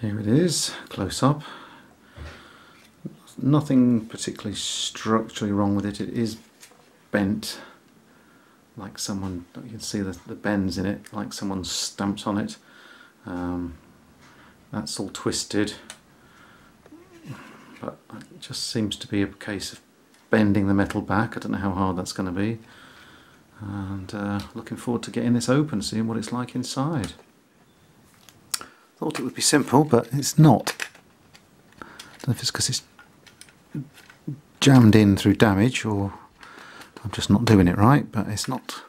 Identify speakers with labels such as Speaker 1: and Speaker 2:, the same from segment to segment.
Speaker 1: Here it is, close up. Nothing particularly structurally wrong with it. It is bent, like someone, you can see the, the bends in it, like someone stamped on it. Um, that's all twisted, but it just seems to be a case of bending the metal back. I don't know how hard that's going to be. And uh, looking forward to getting this open, seeing what it's like inside. Thought it would be simple, but it's not. I don't know if it's because it's jammed in through damage or I'm just not doing it right, but it's not.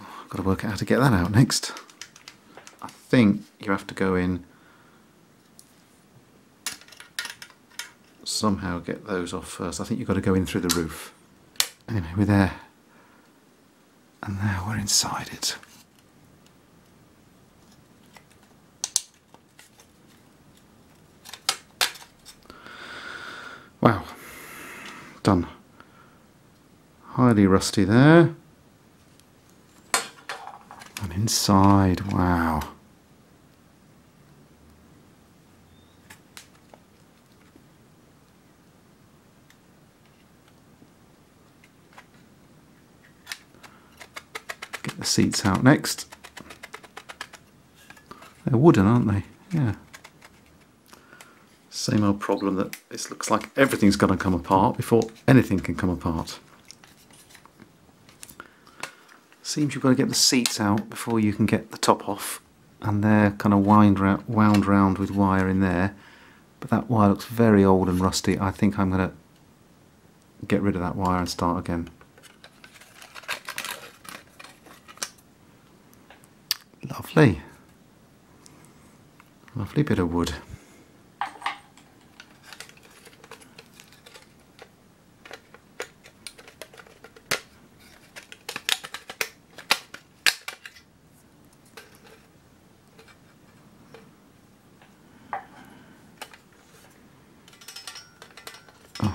Speaker 1: I've got to work out how to get that out next. I think you have to go in somehow get those off first. I think you've got to go in through the roof. Anyway, we're there. And now we're inside it. Wow, done. Highly rusty there. And inside, wow. Get the seats out next. They're wooden, aren't they? Yeah. Same old problem that this looks like everything's going to come apart before anything can come apart. Seems you've got to get the seats out before you can get the top off and they're kind of wind round, wound round with wire in there but that wire looks very old and rusty. I think I'm going to get rid of that wire and start again. Lovely. Lovely bit of wood.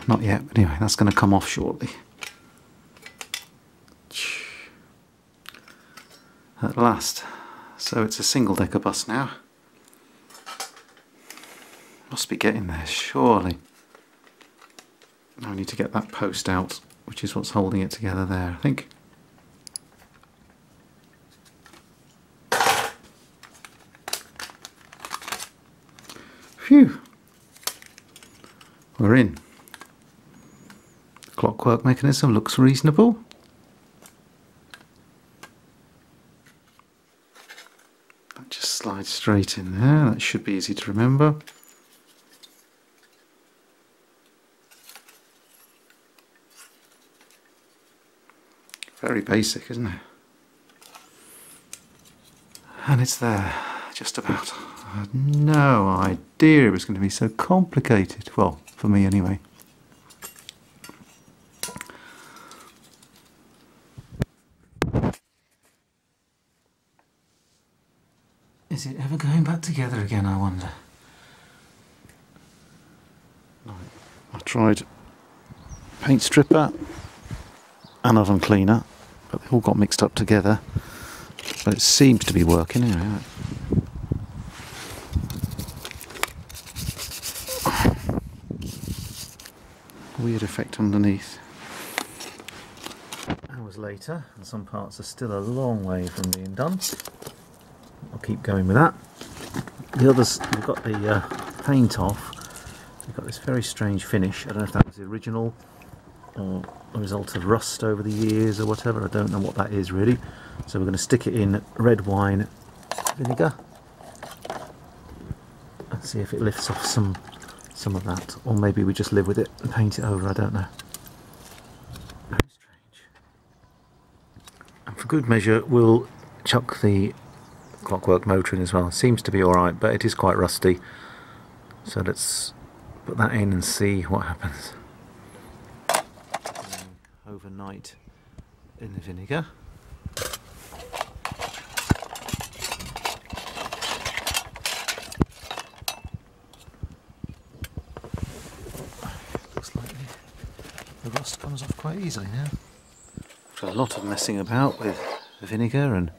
Speaker 1: Not yet, anyway, that's going to come off shortly. At last. So it's a single decker bus now. Must be getting there, surely. I need to get that post out, which is what's holding it together there, I think. Phew. We're in. Clockwork mechanism looks reasonable. That just slides straight in there. That should be easy to remember. Very basic, isn't it? And it's there, just about. I had no idea it was going to be so complicated. Well, for me anyway. Is it ever going back together again, I wonder? I tried paint stripper and oven cleaner, but they all got mixed up together. But it seems to be working anyway. Weird effect underneath. Hours later, and some parts are still a long way from being done. I'll keep going with that. The others, we've got the uh, paint off. We've got this very strange finish. I don't know if that was the original or a result of rust over the years or whatever. I don't know what that is really. So we're going to stick it in red wine vinegar and see if it lifts off some some of that. Or maybe we just live with it and paint it over. I don't know. Very strange. And for good measure, we'll chuck the clockwork motor in as well. Seems to be alright, but it is quite rusty. So let's put that in and see what happens. Overnight in the vinegar. Looks like the, the rust comes off quite easily now. After a lot of messing about with vinegar and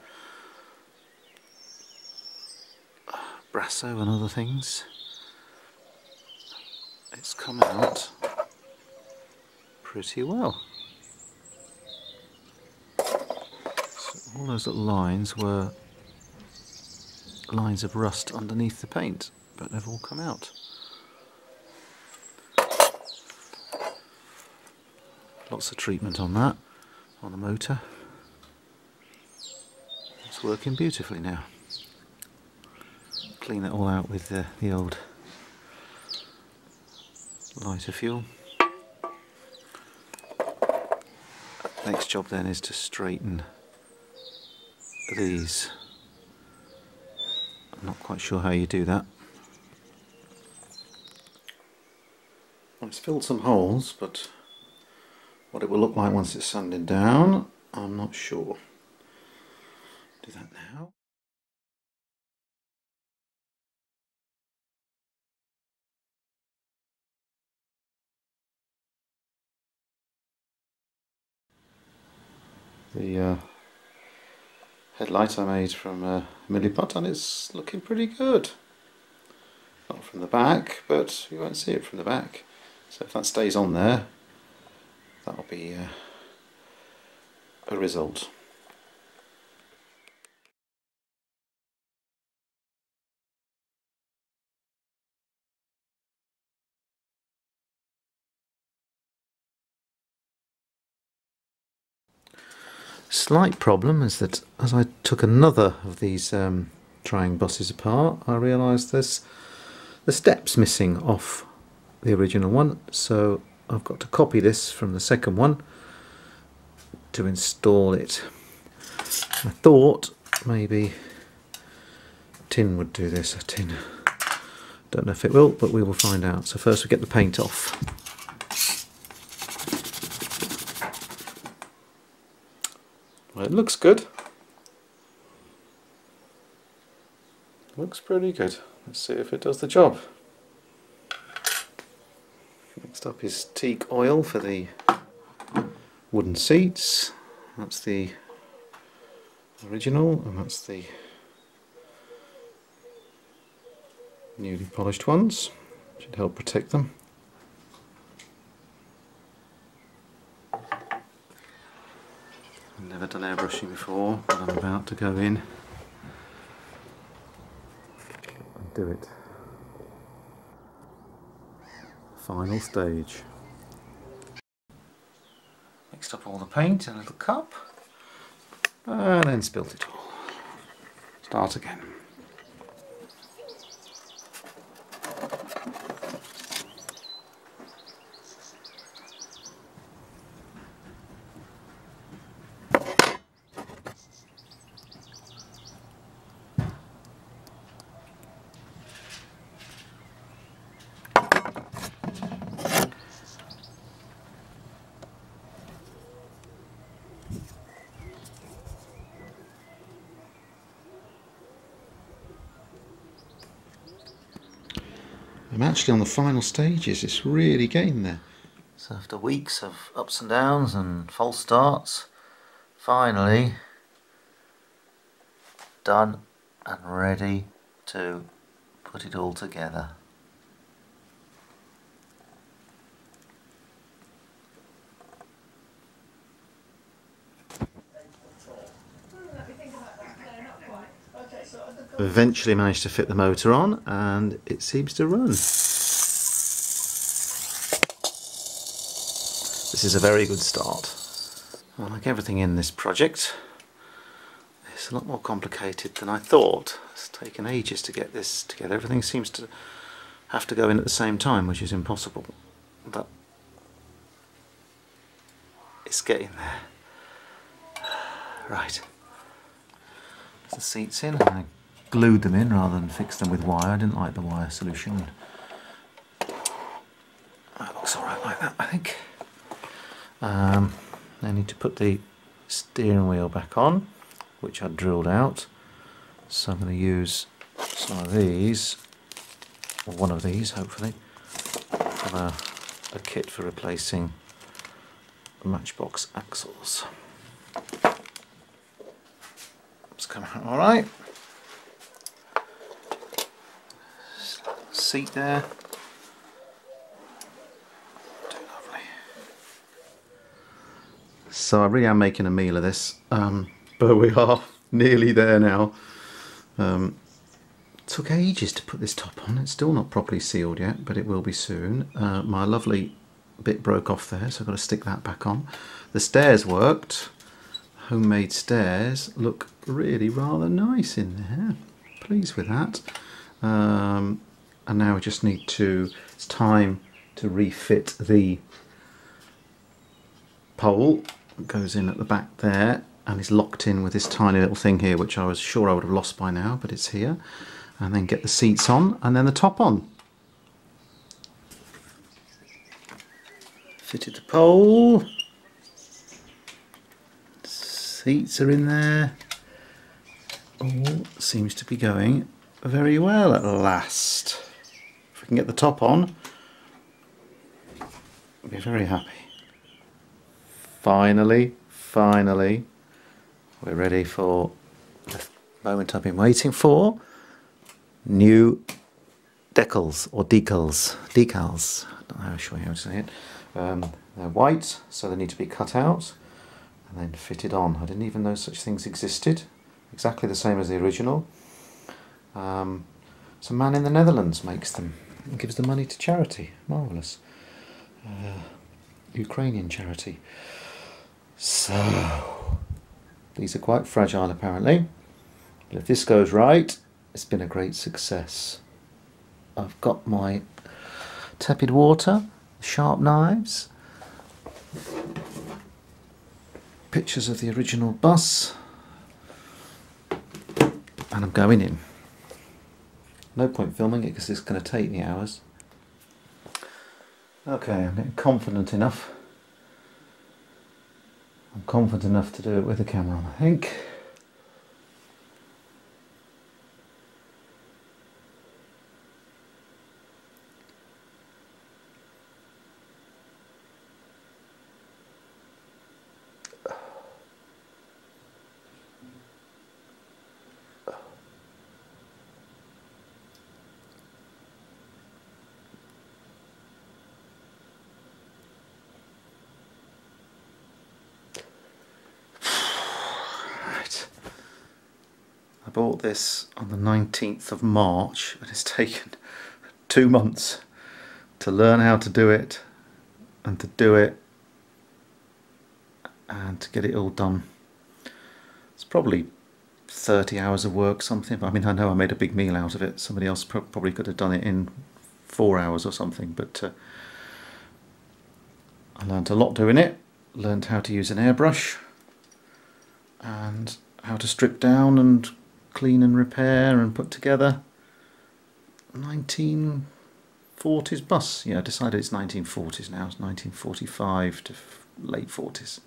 Speaker 1: and other things. It's come out pretty well. So all those little lines were lines of rust underneath the paint, but they've all come out. Lots of treatment on that, on the motor. It's working beautifully now. Clean it all out with the, the old lighter fuel. Next job then is to straighten these. I'm not quite sure how you do that. It's filled some holes, but what it will look like once it's sanded down, I'm not sure. Do that now. The uh, headlight I made from uh, Milliput and it's looking pretty good. Not from the back, but you won't see it from the back. So if that stays on there, that'll be uh, a result. Slight problem is that as I took another of these um, Triang buses apart I realised there's the steps missing off the original one so I've got to copy this from the second one to install it. I thought maybe tin would do this, a tin. Don't know if it will, but we will find out. So first we get the paint off. It looks good. Looks pretty good. Let's see if it does the job. Next up is teak oil for the wooden seats. That's the original and that's the newly polished ones. Should help protect them. Never done airbrushing before, but I'm about to go in and do it final stage. Mixed up all the paint in a little cup and then spilt it all. Start again. I'm actually on the final stages, it's really getting there. So after weeks of ups and downs and false starts, finally done and ready to put it all together. Eventually managed to fit the motor on and it seems to run. This is a very good start. Well, like everything in this project, it's a lot more complicated than I thought. It's taken ages to get this together. Everything seems to have to go in at the same time, which is impossible. But it's getting there. Right. The seats in glued them in rather than fix them with wire. I didn't like the wire solution. That looks alright like that, I think. Um, I need to put the steering wheel back on, which I drilled out. So I'm going to use some of these, or one of these hopefully, a, a kit for replacing the matchbox axles. It's coming out alright. Seat there. So I really am making a meal of this, um, but we are nearly there now. Um, took ages to put this top on. It's still not properly sealed yet, but it will be soon. Uh, my lovely bit broke off there, so I've got to stick that back on. The stairs worked. Homemade stairs look really rather nice in there. Pleased with that. Um, and now we just need to, it's time to refit the pole. It goes in at the back there and is locked in with this tiny little thing here, which I was sure I would have lost by now, but it's here. And then get the seats on and then the top on. Fitted the pole. Seats are in there. All seems to be going very well at last. Can get the top on, I'll be very happy. Finally, finally, we're ready for the moment I've been waiting for. New decals or decals, decals. I don't know how sure how to say it. Um, they're white, so they need to be cut out and then fitted on. I didn't even know such things existed. Exactly the same as the original. Um, some man in the Netherlands makes them and gives the money to charity. Marvellous. Uh, Ukrainian charity. So, these are quite fragile apparently. But if this goes right, it's been a great success. I've got my tepid water, sharp knives, pictures of the original bus, and I'm going in. No point filming it because it's going to take me hours. Okay, I'm getting confident enough. I'm confident enough to do it with a camera on, I think. I bought this on the 19th of March and it's taken two months to learn how to do it and to do it and to get it all done. It's probably 30 hours of work something. I mean I know I made a big meal out of it. Somebody else probably could have done it in four hours or something but uh, I learned a lot doing it. Learned how to use an airbrush and how to strip down and clean and repair and put together. 1940s bus. Yeah, I decided it's 1940s now. It's 1945 to late 40s.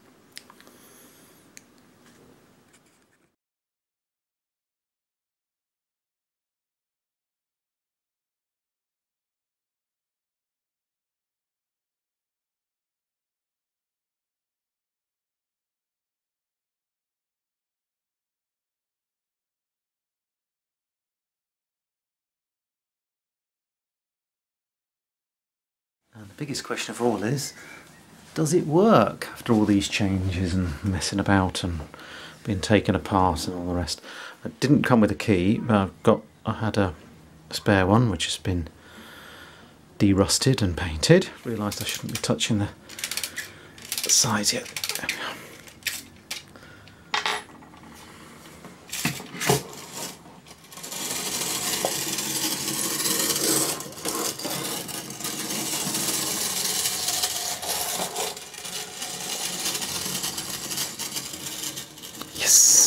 Speaker 1: And the biggest question of all is, does it work after all these changes and messing about and being taken apart and all the rest? It didn't come with a key, but I've got, I had a spare one which has been derusted and painted. Realised I shouldn't be touching the sides yet. Yes.